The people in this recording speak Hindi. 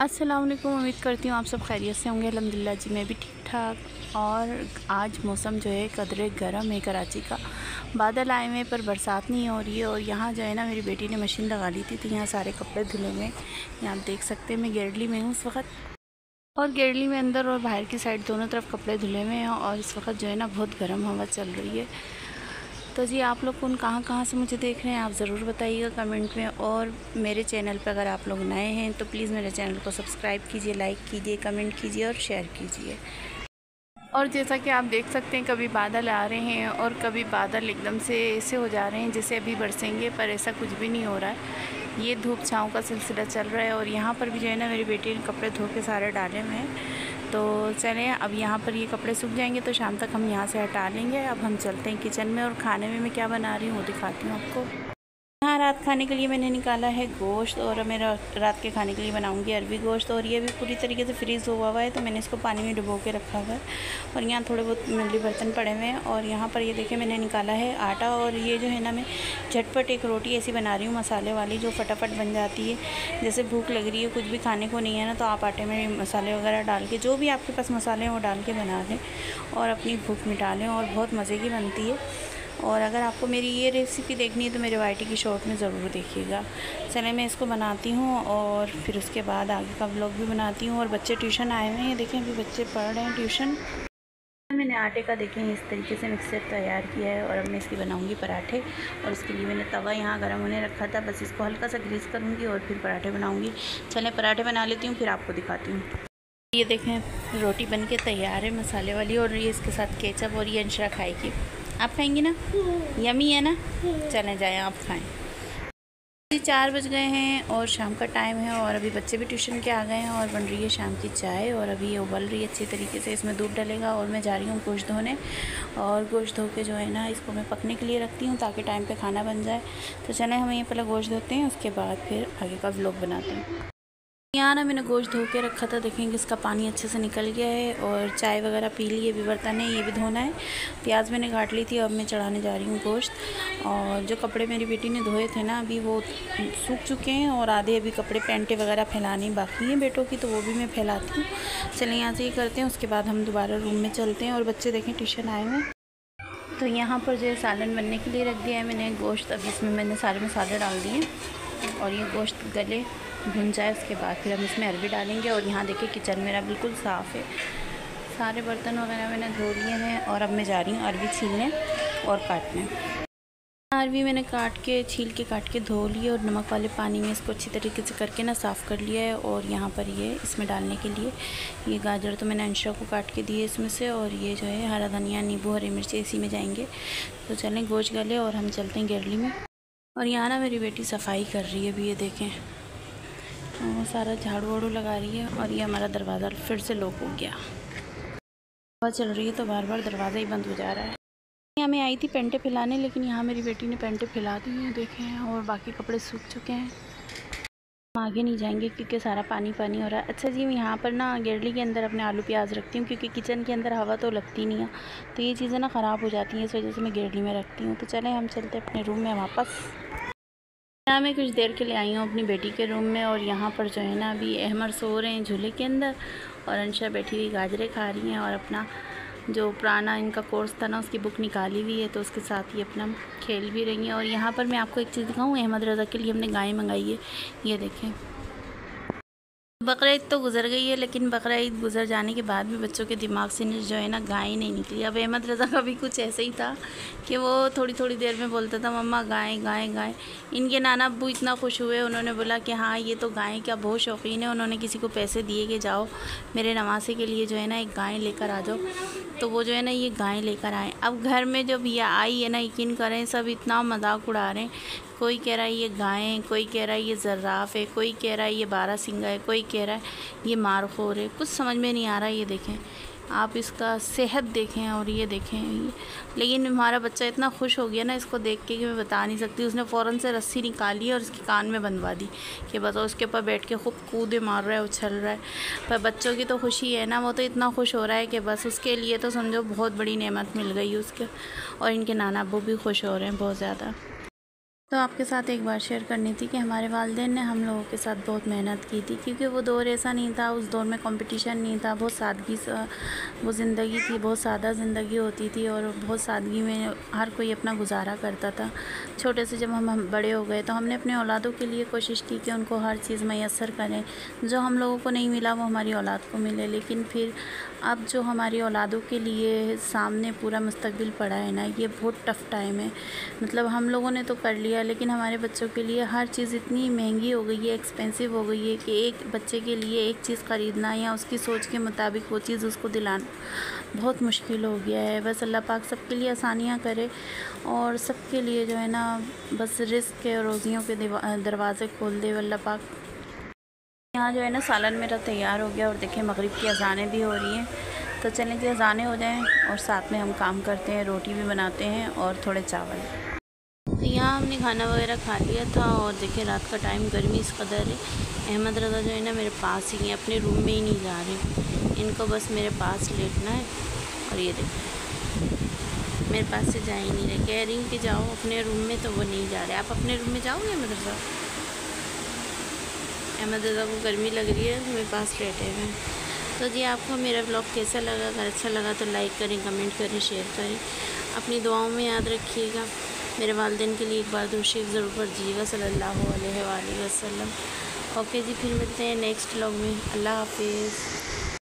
अस्सलाम वालेकुम, उम्मीद करती हूँ आप सब खैरियत से होंगे। अलहमदिल्ला जी, मैं भी ठीक ठाक और आज मौसम जो है कदरे गर्म है कराची का। बादल आए हुए पर बरसात नहीं हो रही है और यहाँ जो है ना, मेरी बेटी ने मशीन लगा ली थी तो यहाँ सारे कपड़े धुले हुए यहाँ आप देख सकते हैं, मैं गेरली में हूँ उस वक्त। और गेरली में अंदर और बाहर की साइड दोनों तरफ़ कपड़े धुले हुए हैं और इस वक्त जो है ना, बहुत गर्म हवा चल रही है। तो जी, आप लोग कौन कहाँ कहाँ से मुझे देख रहे हैं, आप ज़रूर बताइएगा कमेंट में। और मेरे चैनल पर अगर आप लोग नए हैं तो प्लीज़ मेरे चैनल को सब्सक्राइब कीजिए, लाइक कीजिए, कमेंट कीजिए और शेयर कीजिए। और जैसा कि आप देख सकते हैं, कभी बादल आ रहे हैं और कभी बादल एकदम से ऐसे हो जा रहे हैं जैसे अभी बरसेंगे, पर ऐसा कुछ भी नहीं हो रहा है। ये धूप छाँव का सिलसिला चल रहा है और यहाँ पर भी जो है ना, मेरी बेटी ने कपड़े धो के सारे डाले हुए हैं। तो चलें, अब यहाँ पर ये कपड़े सूख जाएँगे तो शाम तक हम यहाँ से हटा लेंगे। अब हम चलते हैं किचन में और खाने में मैं क्या बना रही हूँ वो दिखाती हूँ आपको। यहाँ रात खाने के लिए मैंने निकाला है गोश्त और मैं रात के खाने के लिए बनाऊँगी अरबी गोश्त और ये भी पूरी तरीके से फ्रीज़ हुआ हुआ है तो मैंने इसको पानी में डुबो के रखा हुआ है और यहाँ थोड़े बहुत मिली बर्तन पड़े हुए हैं और यहाँ पर ये देखिए मैंने निकाला है आटा और ये जो है ना मैं झटपट एक रोटी ऐसी बना रही हूँ मसाले वाली जो फटाफट बन जाती है। जैसे भूख लग रही है, कुछ भी खाने को नहीं है ना तो आप आटे में मसाले वगैरह डाल के जो भी आपके पास मसाले हैं वो डाल के बना लें और अपनी भूख मिटा लें और बहुत मज़े की बनती है। और अगर आपको मेरी ये रेसिपी देखनी है तो मेरे वाइटी की शॉर्ट में ज़रूर देखिएगा। चले, मैं इसको बनाती हूँ और फिर उसके बाद आगे का ब्लॉग भी बनाती हूँ। और बच्चे ट्यूशन आए हुए हैं, देखें, अभी बच्चे पढ़ रहे हैं ट्यूशन मैंने आटे का, देखें, इस तरीके से मिक्सर तैयार किया है और अब मैं इसकी बनाऊँगी पराठे। और उसके लिए मैंने तवा यहाँ गर्म होने रखा था, बस इसको हल्का सा ग्रीस करूँगी और फिर पराठे बनाऊँगी। चलें, पराठे बना लेती हूँ, फिर आपको दिखाती हूँ। ये देखें, रोटी बन के तैयार है मसाले वाली और ये इसके साथ केचप और ये अंशरा खाएगी। आप खाएँगी ना? यमी है ना? चले जाएँ, आप खाएँ। जी, चार बज गए हैं और शाम का टाइम है और अभी बच्चे भी ट्यूशन के आ गए हैं और बन रही है शाम की चाय और अभी ये उबल रही है अच्छी तरीके से। इसमें दूध डलेगा और मैं जा रही हूँ गोश्त धोने और गोश्त धो के जो है ना, इसको मैं पकने के लिए रखती हूँ ताकि टाइम पे खाना बन जाए। तो चलें, हम ये पहले गोश्त धोते हैं, उसके बाद फिर आगे का व्लॉग बनाते हैं। यहाँ ना मैंने गोश्त धो के रखा था। देखेंगे इसका पानी अच्छे से निकल गया है और चाय वगैरह पी ली है भी बर्तन है, ये भी धोना है। प्याज मैंने काट ली थी, अब मैं चढ़ाने जा रही हूँ गोश्त। और जो कपड़े मेरी बेटी ने धोए थे ना, अभी वो सूख चुके हैं और आधे अभी कपड़े, पेंटे वगैरह फैलाने बाकी हैं बेटों की तो वो भी मैं फैलाती हूँ। चलें यहाँ से ही करते हैं, उसके बाद हम दोबारा रूम में चलते हैं। और बच्चे देखें, ट्यूशन आए हुए तो यहाँ पर जो है, सालन बनने के लिए रख दिया है मैंने। गोश्त अभी इसमें मैंने सारे मसाले डाल दिए और ये गोश्त गले भुन जाए, उसके बाद फिर हम इसमें अरबी डालेंगे और यहाँ देखिए किचन मेरा बिल्कुल साफ़ है। सारे बर्तन वगैरह मैंने धो लिए हैं और अब मैं जा रही हूँ अरबी छीलने और काटने। अरबी मैंने काट के, छील के काट के धो लिए और नमक वाले पानी में इसको अच्छी तरीके से करके ना साफ़ कर लिया है और यहाँ पर ये इसमें डालने के लिए, ये गाजर तो मैंने अंशा को काट के दिए इसमें से और ये जो है हरा धनिया, नींबू, हरी मिर्ची इसी में जाएँगे। तो चलें गोश गले और हम चलते हैं गेरली में। और यहाँ ना मेरी बेटी सफ़ाई कर रही है, अभी ये देखें। वो सारा झाड़ू वाड़ू लगा रही है और ये हमारा दरवाज़ा फिर से लॉक हो गया। हवा चल रही है तो बार बार दरवाज़ा ही बंद हो जा रहा है। यहाँ मैं आई थी पेंटे फैलाने, लेकिन यहाँ मेरी बेटी ने पेंटे फैला दी हैं, देखे हैं, और बाकी कपड़े सूख चुके हैं। हम आगे नहीं जाएँगे क्योंकि सारा पानी पानी हो रहा है। अच्छा जी, मैं यहाँ पर ना गेरली के अंदर अपने आलू प्याज रखती हूँ, क्योंकि किचन के अंदर हवा तो लगती नहीं है। तो ये चीज़ें ना ख़राब हो जाती हैं, इस वजह से मैं गेरली में रखती हूँ। तो चलें, हम चलते अपने रूम में वापस। यहाँ मैं कुछ देर के लिए आई हूँ अपनी बेटी के रूम में और यहाँ पर जो है ना अभी अहमर सो रहे हैं झूले के अंदर और अनशा बैठी हुई गाजरें खा रही हैं और अपना जो पुराना इनका कोर्स था ना उसकी बुक निकाली हुई है तो उसके साथ ही अपना खेल भी रही हैं और यहाँ पर मैं आपको एक चीज़ दिखाऊँ, अहमद रज़ा के लिए हमने गाय मंगाई है। ये देखें। बकरा तो गुजर गई है, लेकिन बकरा गुजर जाने के बाद भी बच्चों के दिमाग से जो है ना गाय नहीं निकली। अब अहमद रज़ा का भी कुछ ऐसे ही था कि वो थोड़ी थोड़ी देर में बोलता था, मम्मा, गाय गाय गाय। इनके नाना अबू इतना खुश हुए, उन्होंने बोला कि हाँ ये तो गाय का बहुत शौकीन है, उन्होंने किसी को पैसे दिए कि जाओ मेरे नवासे के लिए जो है ना एक गाय लेकर आ जाओ। तो वो जो है ना ये गाय लेकर आए। अब घर में जब ये आई है ना, यकीन करें, सब इतना मज़ाक उड़ा रहे हैं कोई कह रहा है ये गाय है, कोई कह रहा है ये जर्राफ है, कोई कह रहा है ये बारह सिंगा है, कोई कह रहा है ये मारखोर है। कुछ समझ में नहीं आ रहा ये देखें। आप इसका सेहत देखें और ये देखें। लेकिन हमारा बच्चा इतना खुश हो गया ना इसको देख के कि मैं बता नहीं सकती। उसने फ़ौरन से रस्सी निकाली और उसके कान में बनवा दी कि बताओ उसके ऊपर बैठ के खूब कूदे मार रहा है, उछल रहा है। पर बच्चों की तो खुशी है ना, वो तो इतना खुश हो रहा है कि बस उसके लिए तो समझो बहुत बड़ी नेमत मिल गई उसके और इनके नाना अबू भी खुश हो रहे हैं बहुत ज़्यादा। तो आपके साथ एक बार शेयर करनी थी कि हमारे वालदे ने हम लोगों के साथ बहुत मेहनत की थी, क्योंकि वो दौर ऐसा नहीं था, उस दौर में कंपटीशन नहीं था। बहुत सादगी वो ज़िंदगी थी, बहुत सादा ज़िंदगी होती थी और बहुत सादगी में हर कोई अपना गुजारा करता था। छोटे से जब हम हम बड़े हो गए तो हमने अपने औलादों के लिए कोशिश की कि उनको हर चीज़ मैसर करें। जो हम लोगों को नहीं मिला वो हमारी औलाद को मिले, लेकिन फिर अब जो हमारी औलादों के लिए सामने पूरा मुस्तबिल पड़ा है ना, ये बहुत टफ़ टाइम है। मतलब हम लोगों ने तो कर लिया, लेकिन हमारे बच्चों के लिए हर चीज़ इतनी महँगी हो गई है एक्सपेंसिव हो गई है कि एक बच्चे के लिए एक चीज़ ख़रीदना या उसकी सोच के मुताबिक वो चीज़ उसको दिलाना बहुत मुश्किल हो गया है। बस अल्लाह पाक सबके लिए आसानियाँ करे और सबके लिए जो है ना, बस रिस्क के रोज़ियों के दरवाज़े खोल दे अल्लाह पाक। यहाँ जो है ना, सालन मेरा तैयार हो गया और देखें मगरिब की अजानें भी हो रही हैं। तो चलें कि अजानें हो जाएँ और साथ में हम काम करते हैं, रोटी भी बनाते हैं और थोड़े चावल। तो यहाँ हमने खाना वगैरह खा लिया था और देखें रात का टाइम गर्मी इस कदर है। अहमद रज़ा जो है ना, मेरे पास ही है, अपने रूम में ही नहीं जा रहे। इनको बस मेरे पास लेटना है और ये देखें मेरे पास से जा ही नहीं रहे। कह रही कि जाओ, अपने रूम में तो वो नहीं जा रहे। आप अपने रूम में जाओगे अहमद रज़ा? अहमद रज़ा को गर्मी लग रही है, मेरे पास बैठे हुए हैं। तो जी, आपको मेरा ब्लॉग कैसा लगा? अगर अच्छा लगा तो लाइक करें कमेंट करें शेयर करें। अपनी दुआओं में याद रखिएगा। मेरे वालदेन के लिए एक बार दूसरी ज़रूर पढ़िएगा, सल्लल्लाहु अलैहि वसल्लम। ओके जी, फिर मिलते हैं नेक्स्ट ब्लॉग में। अल्लाह हाफिज़।